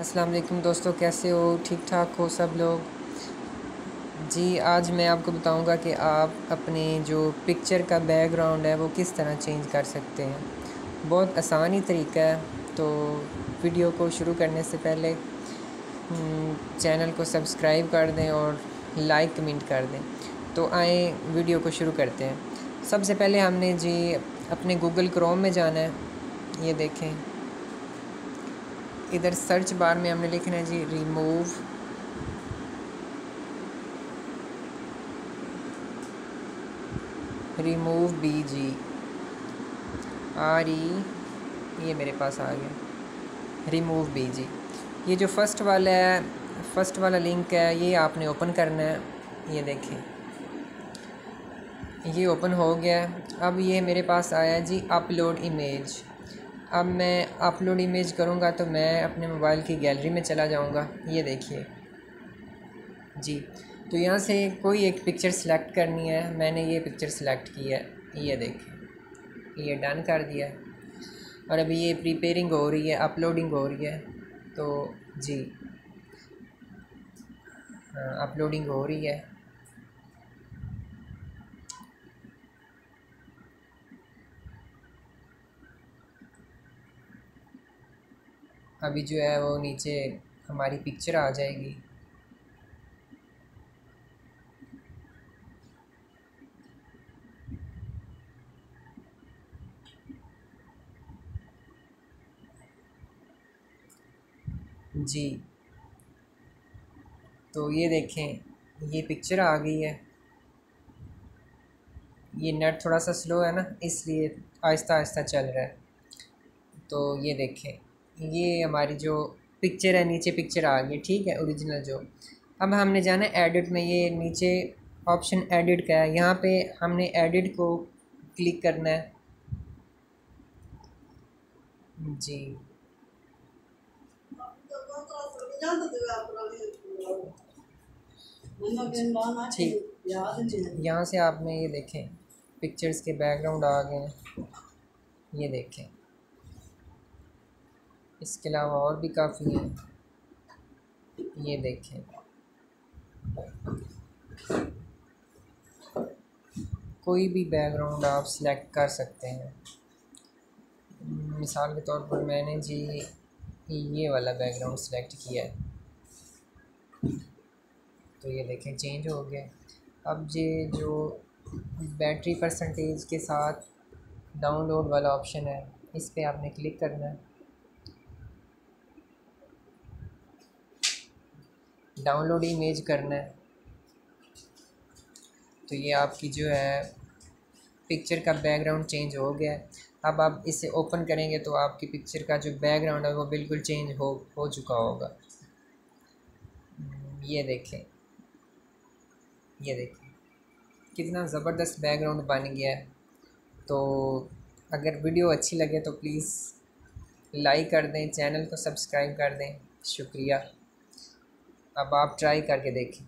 अस्सलाम वालेकुम दोस्तों कैसे हो? ठीक ठाक हो सब लोग? जी आज मैं आपको बताऊँगा कि आप अपने जो पिक्चर का बैकग्राउंड है वो किस तरह चेंज कर सकते हैं। बहुत आसान ही तरीका है। तो वीडियो को शुरू करने से पहले चैनल हम्म, को सब्सक्राइब कर दें और लाइक कमेंट कर दें। तो आए वीडियो को शुरू करते हैं। सबसे पहले हमने जी अपने गूगल क्रोम में जाना है। ये देखें। इधर सर्च बार में हमने लिखना है जी remove remove B G R E ये मेरे पास आ गया. रिमूव बी जी ये जो फ़र्स्ट वाला है फ़र्स्ट वाला लिंक है, ये आपने ओपन करना है. ये देखें. ये ओपन हो गया. अब ये मेरे पास आया जी अपलोड इमेज अब मैं अपलोड इमेज करूँगा तो मैं अपने मोबाइल की गैलरी में चला जाऊँगा। ये देखिए। जी। तो यहाँ से कोई एक पिक्चर सेलेक्ट करनी है। मैंने ये पिक्चर सेलेक्ट की है। ये देखिए। ये डन कर दिया। है और अभी ये प्रिपेयरिंग हो रही है अपलोडिंग हो रही है। तो जी। अपलोडिंग हाँ, हो रही है। अभी जो है वो नीचे हमारी पिक्चर आ जाएगी। जी। तो ये देखें, ये पिक्चर आ गई है। ये नेट थोड़ा सा स्लो है ना, इसलिए आहिस्ता आहिस्ता चल रहा है। तो ये देखें। ये हमारी जो पिक्चर है, नीचे पिक्चर आ गई, ठीक है ओरिजिनल जो। अब हमने जाना है एडिट में, ये नीचे ऑप्शन एडिट का है। यहाँ पे हमने एडिट को क्लिक करना है। जी। ठीक। यहाँ से आपने ये देखें पिक्चर्स के बैकग्राउंड आ गए हैं। ये देखें। इसके अलावा और भी काफ़ी हैं। ये देखें। कोई भी बैकग्राउंड आप सिलेक्ट कर सकते हैं। मिसाल के तौर पर मैंने जी ये वाला बैकग्राउंड सिलेक्ट किया है। तो ये देखें चेंज हो गया। अब ये जो बैटरी परसेंटेज के साथ डाउनलोड वाला ऑप्शन है, इस पर आपने क्लिक करना है। डाउनलोड इमेज करना है। तो ये आपकी जो है पिक्चर का बैकग्राउंड चेंज हो गया है। अब आप इसे ओपन करेंगे तो आपकी पिक्चर का जो बैकग्राउंड है वो बिल्कुल चेंज हो हो चुका होगा। ये देखें। ये देखें। कितना ज़बरदस्त बैकग्राउंड बन गया है। तो अगर वीडियो अच्छी लगे तो प्लीज़ लाइक कर दें चैनल को सब्सक्राइब कर दें। शुक्रिया। अब आप ट्राई करके देखें